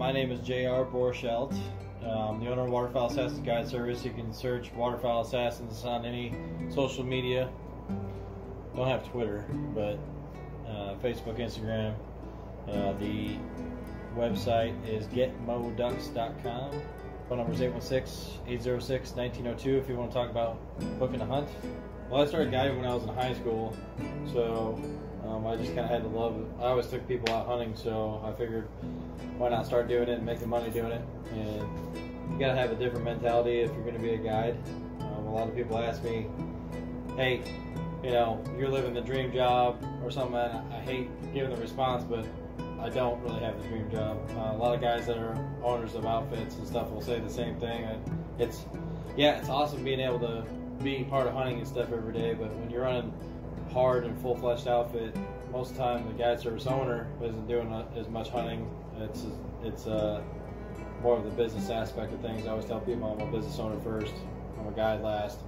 my name is J.R. Borschelt. Um, the owner of Waterfowl Assassins Guide Service. You can search Waterfowl Assassins on any social media. Don't have Twitter, but uh, Facebook, Instagram. Uh, the website is getmoducks.com. Phone number is 816-806-1902 if you want to talk about booking a hunt. Well, I started guiding when I was in high school, so um, I just kind of had to love it. I always took people out hunting, so I figured why not start doing it and making money doing it. And you gotta have a different mentality if you're gonna be a guide. Um, a lot of people ask me, "Hey, you know, you're living the dream job or something." I hate giving the response, but I don't really have the dream job. Uh, a lot of guys that are owners of outfits and stuff will say the same thing. It's yeah, it's awesome being able to be part of hunting and stuff every day, but when you're running hard and full fledged outfit, most of the time the guide service owner isn't doing as much hunting. It's it's uh, more of the business aspect of things. I always tell people I'm a business owner first. I'm a guide last.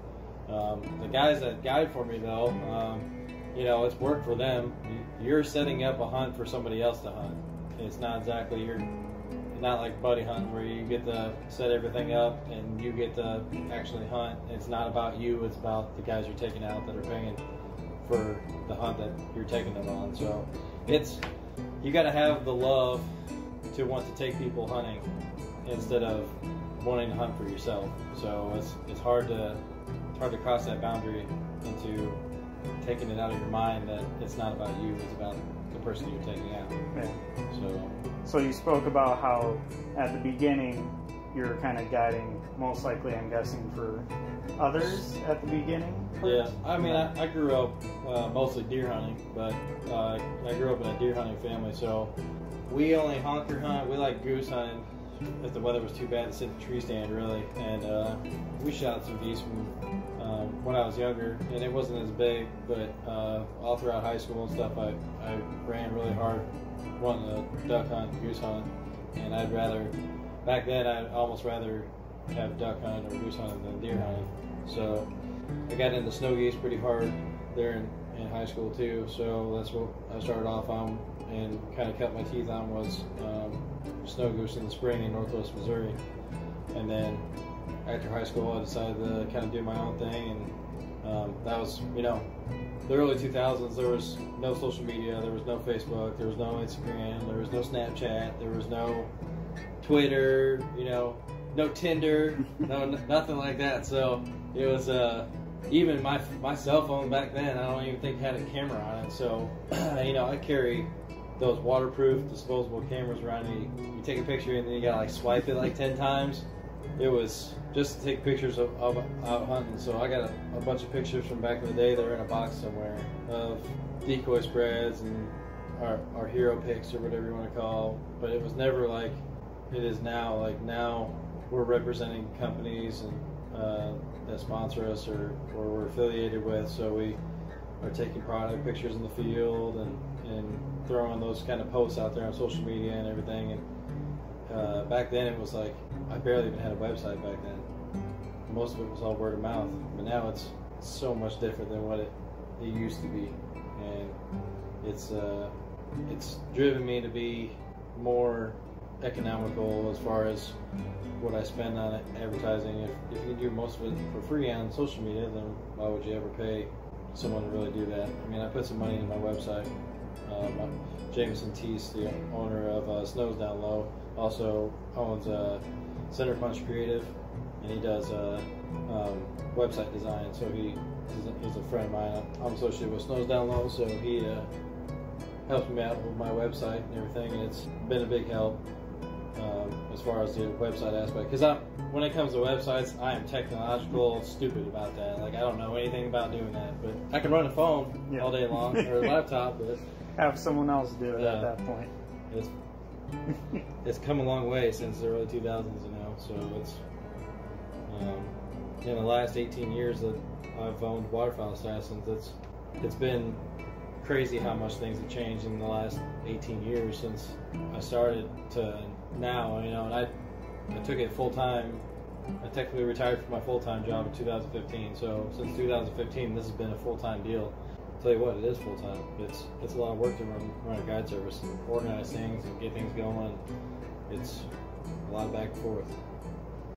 Um, the guys that guide for me though, um, you know, it's work for them. You're setting up a hunt for somebody else to hunt. It's not exactly you're not like buddy hunting where you get to set everything up and you get to actually hunt. It's not about you. It's about the guys you're taking out that are paying for the hunt that you're taking them on. So it's you got to have the love to want to take people hunting instead of wanting to hunt for yourself. So it's it's hard to it's hard to cross that boundary into taking it out of your mind that it's not about you, it's about the person you're taking out. Yeah. So So you spoke about how at the beginning you're kind of guiding, most likely, I'm guessing, for others at the beginning. yeah, I mean, I, I grew up uh, mostly deer hunting, but uh, I grew up in a deer hunting family, so we only honker hunt. We like goose hunting if the weather was too bad to sit in the tree stand, really. And uh, we shot some geese from um, when I was younger, and it wasn't as big, but uh, all throughout high school and stuff, I, I ran really hard wanting to duck hunt, goose hunt, and I'd rather back then I'd almost rather have duck hunting or goose hunting than deer hunting. So I got into snow geese pretty hard there in, in high school too. So that's what I started off on and kind of cut my teeth on was um, snow goose in the spring in Northwest Missouri. And then after high school, I decided to kind of do my own thing, and um, that was you know the early 2000s. There was no social media, there was no Facebook, there was no Instagram, there was no Snapchat, there was no Twitter, you know, no Tinder, no nothing like that. So it was uh, even my my cell phone back then. I don't even think had a camera on it. So you know, I carry those waterproof disposable cameras around. You you take a picture and then you gotta like swipe it like ten times. It was just to take pictures of, of out hunting. So I got a, a bunch of pictures from back in the day that are in a box somewhere of decoy spreads and our, our hero pics or whatever you want to call. But it was never like it is now. Like now, we're representing companies and uh, that sponsor us or, or we're affiliated with. So we are taking product pictures in the field and, and throwing those kind of posts out there on social media and everything. And uh, back then, it was like I barely even had a website back then. Most of it was all word of mouth. But now it's so much different than what it, it used to be, and it's uh, it's driven me to be more economical as far as what I spend on advertising. If, if you do most of it for free on social media, then why would you ever pay someone to really do that? I mean, I put some money into my website. Um, Jameson Teese, the owner of uh, Snows Down Low, also owns uh, Center Punch Creative, and he does uh, um, website design. So he he's a friend of mine. I'm associated with Snows Down Low, so he uh, helps me out with my website and everything, and it's been a big help um, as far as the website aspect. Because I, when it comes to websites, I am technological stupid about that. Like I don't know anything about doing that, but I can run a phone Yeah. all day long or a laptop. But Have someone else do it Yeah. at that point. it's it's come a long way since the early 2000s, you know. So it's um, in the last 18 years that I've owned Waterfowl Assassins. It's it's been crazy how much things have changed in the last 18 years since I started to now. You know, and I I took it full time. I technically retired from my full time job in 2015. So since 2015, this has been a full time deal. tell you what, it is full time. It's it's a lot of work to run run a guide service and organize things and get things going. it's a lot of back and forth.